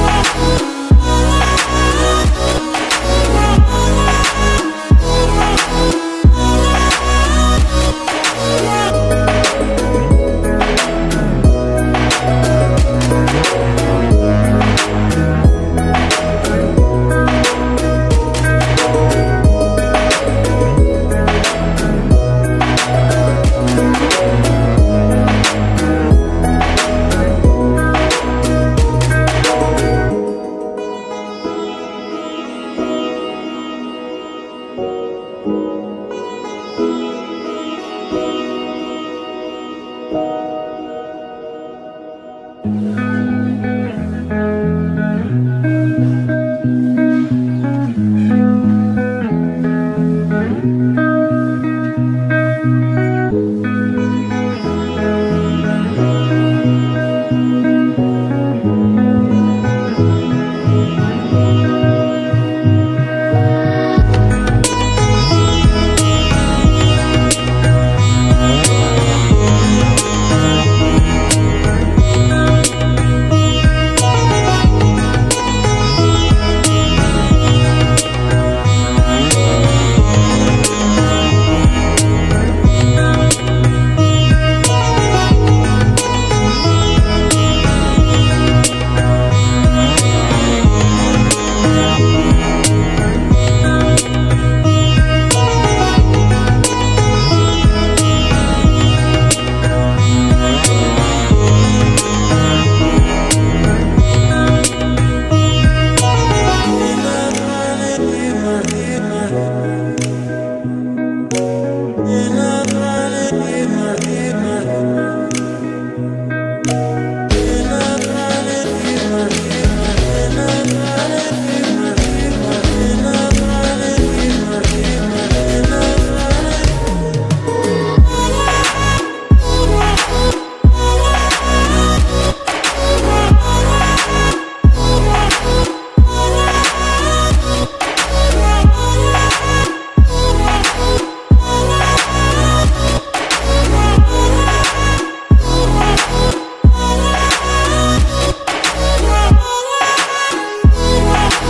Thank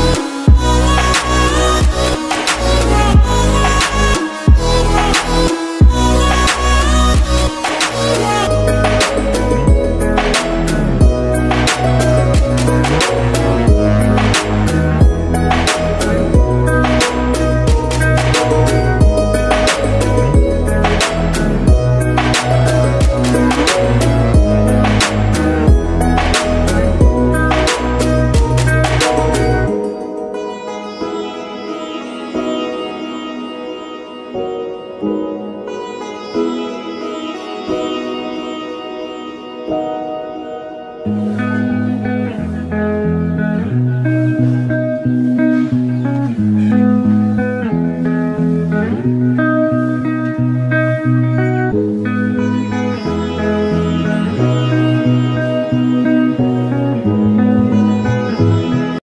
you